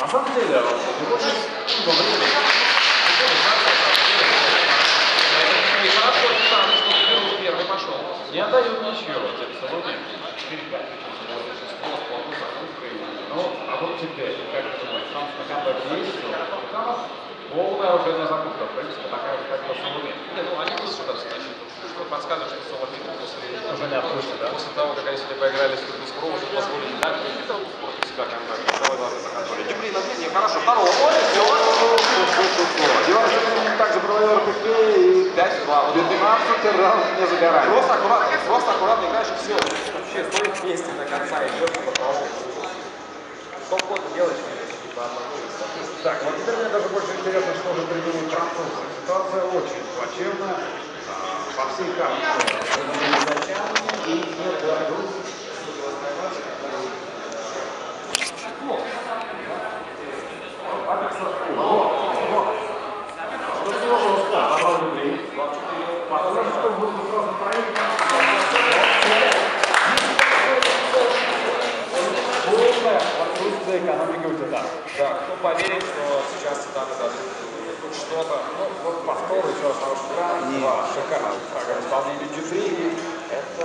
На самом деле, его же во время Хорошо, сам, что первый, первый пошел. не отдают ничего. Типа, Соломин 4-5 большинство с плохой закрыткой. Ну, а вот теперь, как ты думаешь, там камбэк есть? Полная оружейная закупка, в принципе, такая же, как и. Не, ну они есть что значит. Что подсказывает, что Соломин после, Уже не отпустят, да? после того, как они сегодня поиграли с Киркускровым, уже позволили дать какие-то против себя камбэк. Давай, ладно, захотели. Не, блин, опять не, хорошо, второго. Ой, все. Также провел РПК и 5-2. 15 раунд не за горами. Просто аккуратно, просто аккуратно играешь и все. Вообще, стой вместе до конца, идешь по полу. Что угодно делаешь, одному. Так, вот теперь мне даже больше интересно, что же придумают французы. Ситуация очень плачевная. А, По всей карте и не. Ну, вот, вот. Что сложно сказать, добавил отсутствие экономики у тебя. Да, кто поверит, что сейчас цитаты дадут хоть что-то. Ну, вот повтор еще раз хороший игра. Два. Шикарно. Так, исполнение G3. Это